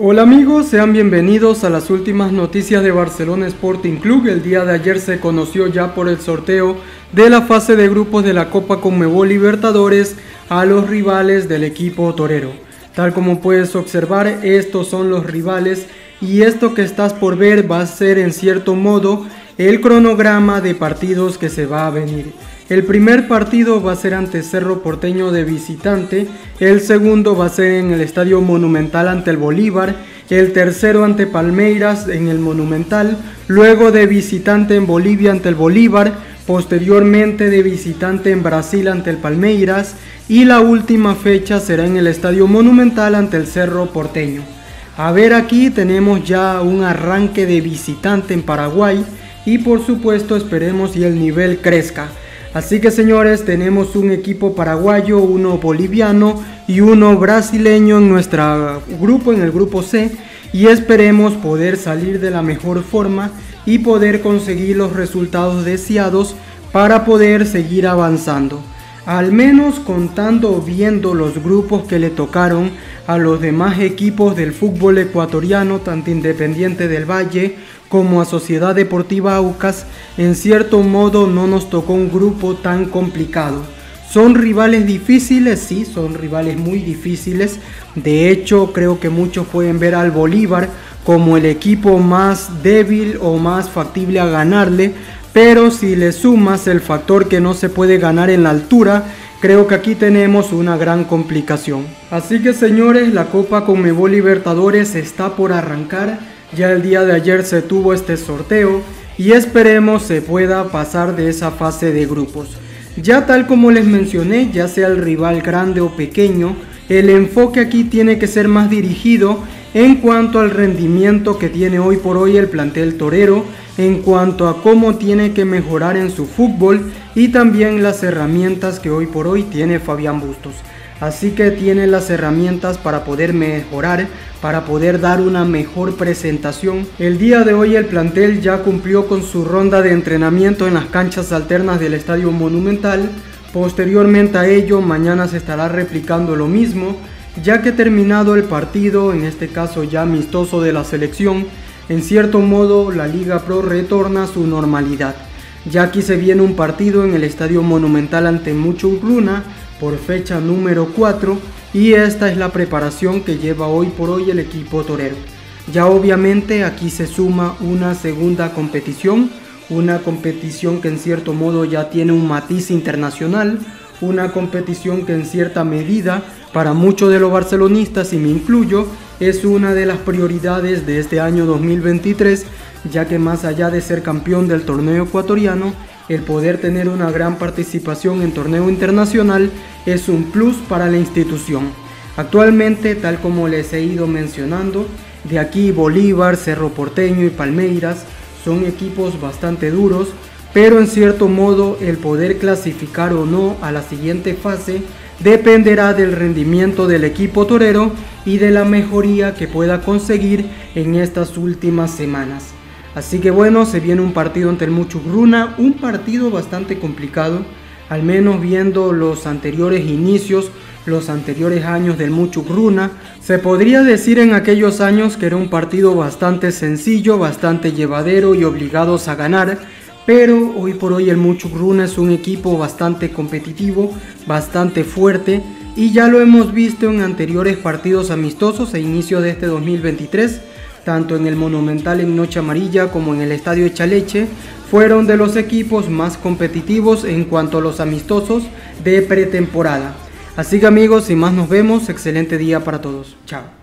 Hola amigos, sean bienvenidos a las últimas noticias de Barcelona Sporting Club. El día de ayer se conoció ya por el sorteo de la fase de grupos de la Copa Conmebol Libertadores a los rivales del equipo torero. Tal como puedes observar, estos son los rivales y esto que estás por ver va a ser en cierto modo el cronograma de partidos que se va a venir. El primer partido va a ser ante Cerro Porteño de visitante, el segundo va a ser en el Estadio Monumental ante el Bolívar, el tercero ante Palmeiras en el Monumental, luego de visitante en Bolivia ante el Bolívar, posteriormente de visitante en Brasil ante el Palmeiras y la última fecha será en el Estadio Monumental ante el Cerro Porteño. A ver aquí tenemos ya un arranque de visitante en Paraguay y por supuesto esperemos y el nivel crezca. Así que señores, tenemos un equipo paraguayo, uno boliviano y uno brasileño en nuestro grupo, en el grupo C. Y esperemos poder salir de la mejor forma y poder conseguir los resultados deseados para poder seguir avanzando. Al menos contando viendo los grupos que le tocaron a los demás equipos del fútbol ecuatoriano, tanto Independiente del Valle como a Sociedad Deportiva Aucas, en cierto modo no nos tocó un grupo tan complicado. Son rivales difíciles, sí, son rivales muy difíciles. De hecho, creo que muchos pueden ver al Bolívar como el equipo más débil o más factible a ganarle, pero si le sumas el factor que no se puede ganar en la altura, creo que aquí tenemos una gran complicación. Así que señores, la Copa Conmebol Libertadores está por arrancar. Ya el día de ayer se tuvo este sorteo y esperemos se pueda pasar de esa fase de grupos. Ya tal como les mencioné, ya sea el rival grande o pequeño, el enfoque aquí tiene que ser más dirigido en cuanto al rendimiento que tiene hoy por hoy el plantel torero, en cuanto a cómo tiene que mejorar en su fútbol y también las herramientas que hoy por hoy tiene Fabián Bustos. Así que tiene las herramientas para poder mejorar, para poder dar una mejor presentación. El día de hoy el plantel ya cumplió con su ronda de entrenamiento en las canchas alternas del Estadio Monumental. Posteriormente a ello, mañana se estará replicando lo mismo ya que terminado el partido, en este caso ya amistoso de la selección, en cierto modo la Liga Pro retorna a su normalidad. Ya aquí se viene un partido en el Estadio Monumental ante Muchurruna por fecha número 4 y esta es la preparación que lleva hoy por hoy el equipo torero. Ya obviamente aquí se suma una segunda competición, una competición que en cierto modo ya tiene un matiz internacional, una competición que en cierta medida para muchos de los barcelonistas, y me incluyo, es una de las prioridades de este año 2023, ya que más allá de ser campeón del torneo ecuatoriano, el poder tener una gran participación en torneo internacional es un plus para la institución. Actualmente, tal como les he ido mencionando, de aquí Bolívar, Cerro Porteño y Palmeiras son equipos bastante duros, pero en cierto modo el poder clasificar o no a la siguiente fase dependerá del rendimiento del equipo torero y de la mejoría que pueda conseguir en estas últimas semanas. Así que bueno, se viene un partido ante el Muchugruna, un partido bastante complicado, al menos viendo los anteriores inicios, los anteriores años del Muchugruna. Se podría decir en aquellos años que era un partido bastante sencillo, bastante llevadero y obligados a ganar, pero hoy por hoy el Muchugruna es un equipo bastante competitivo, bastante fuerte y ya lo hemos visto en anteriores partidos amistosos a inicio de este 2023, tanto en el Monumental en Noche Amarilla como en el Estadio Echaleche, fueron de los equipos más competitivos en cuanto a los amistosos de pretemporada. Así que amigos, sin más nos vemos, excelente día para todos. Chao.